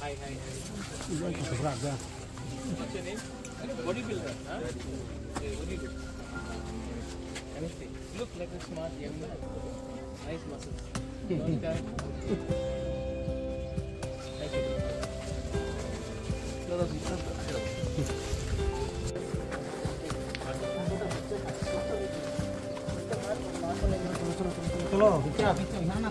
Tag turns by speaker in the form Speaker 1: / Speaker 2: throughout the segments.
Speaker 1: Hai, hai, hai. You like to. What's your name? Bodybuilder, huh? Yeah, bodybuilder. Look like a smart young man. Nice muscles. Don't die. Thank you. No, no, no.
Speaker 2: चलो क्या बीच में ना ना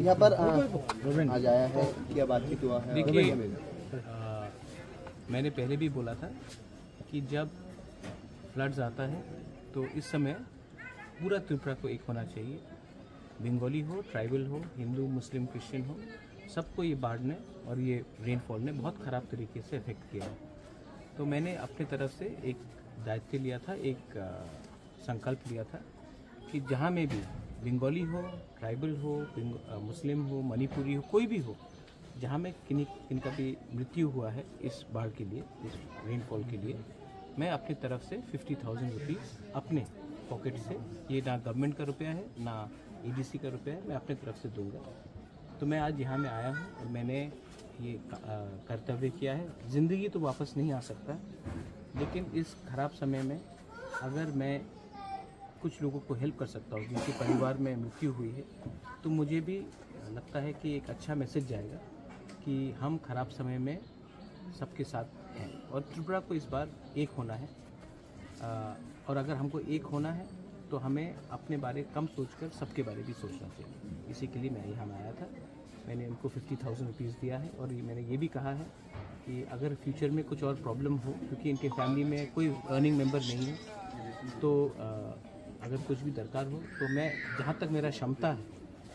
Speaker 3: यहाँ पर है, क्या बातचीत हुआ है?
Speaker 1: देखिए मैंने पहले भी बोला था कि जब फ्लड्स आता है तो इस समय पूरा त्रिपुरा को एक होना चाहिए। बंगाली हो, ट्राइबल हो, हिंदू, मुस्लिम, क्रिश्चियन हो, सबको ये बाढ़ ने और ये रेनफॉल ने बहुत ख़राब तरीके से इफ़ेक्ट किया है। तो मैंने अपनी तरफ़ से एक दायित्व लिया था, एक संकल्प लिया था कि जहाँ में भी बंगाली हो, ट्राइबल हो मुस्लिम हो, मणिपुरी हो, कोई भी हो, जहाँ में किन्हीं, किनका भी मृत्यु हुआ है इस बाढ़ के लिए, इस रेनफॉल के लिए, मैं अपनी तरफ़ से फिफ्टी थाउज़ेंड रुपीज़ अपने पॉकेट से, ये ना गवर्नमेंट का रुपया है, ना ईडीसी का रुपया है, मैं अपनी तरफ़ से दूँगा। तो मैं आज यहाँ में आया हूँ और मैंने ये कर्तव्य किया है। ज़िंदगी तो वापस नहीं आ सकता, लेकिन इस खराब समय में अगर मैं कुछ लोगों को हेल्प कर सकता हूँ जिनके परिवार में मृत्यु हुई है। तो मुझे भी लगता है कि एक अच्छा मैसेज जाएगा कि हम खराब समय में सबके साथ हैं। और त्रिपुरा को इस बार एक होना है। आ, और अगर हमको एक होना है तो हमें अपने बारे कम सोचकर सबके बारे भी सोचना चाहिए। इसी के लिए मैं यहाँ आया था। मैंने उनको फिफ्टी थाउज़ेंड रुपीज़ दिया है और मैंने ये भी कहा है कि अगर फ्यूचर में कुछ और प्रॉब्लम हो क्योंकि इनके फैमिली में कोई अर्निंग मेंबर नहीं है तो आ, अगर कुछ भी दरकार हो तो मैं जहाँ तक मेरा क्षमता है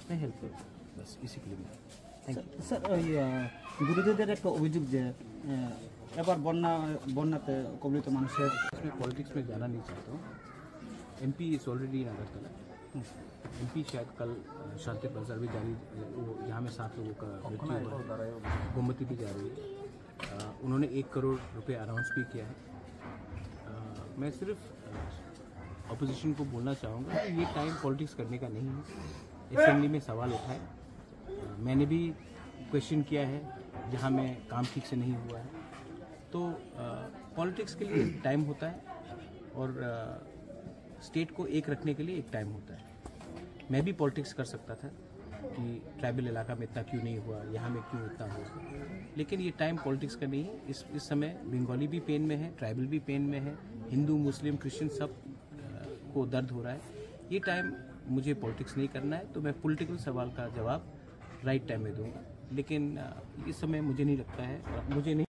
Speaker 1: मैं हेल्प करूँ बस इसी के लिए मैं থ্যাংক ইউ
Speaker 4: স্যার ওই আহ, বিরোধীদের একটা অভিযোগ যে আহ, এবার বন্যা বন্যাতে কবলিত মানুষের
Speaker 1: इसमें पॉलिटिक्स में जाना नहीं चाहता हूँ MP is already in Agartala MP शायद कल शांति बाजार भी जारी वो यहाँ में सात लोगों का मृत्यु हुआ है गोमती भी जा रही है अ, उन्होंने एक करोड़ रुपए अनाउंस भी किया है अ, मैं सिर्फ अपोजिशन को बोलना चाहूँगा कि ये टाइम पॉलिटिक्स करने का नहीं है। असेंबली में सवाल उठाए मैंने भी क्वेश्चन किया है जहाँ में काम ठीक से नहीं हुआ है। तो पॉलिटिक्स के लिए टाइम होता है और स्टेट को एक रखने के लिए एक टाइम होता है। मैं भी पॉलिटिक्स कर सकता था कि ट्राइबल इलाका में इतना क्यों नहीं हुआ यहाँ में क्यों इतना हुआ। लेकिन ये टाइम पॉलिटिक्स का नहीं है। इस इस समय बंगाली भी पेन में है ट्राइबल भी पेन में है हिंदू मुस्लिम क्रिश्चियन सब को दर्द हो रहा है। ये टाइम मुझे पॉलिटिक्स नहीं करना है तो मैं पॉलिटिकल सवाल का जवाब राइट टाइम में दूँगा। लेकिन इस समय मुझे नहीं लगता है, मुझे नहीं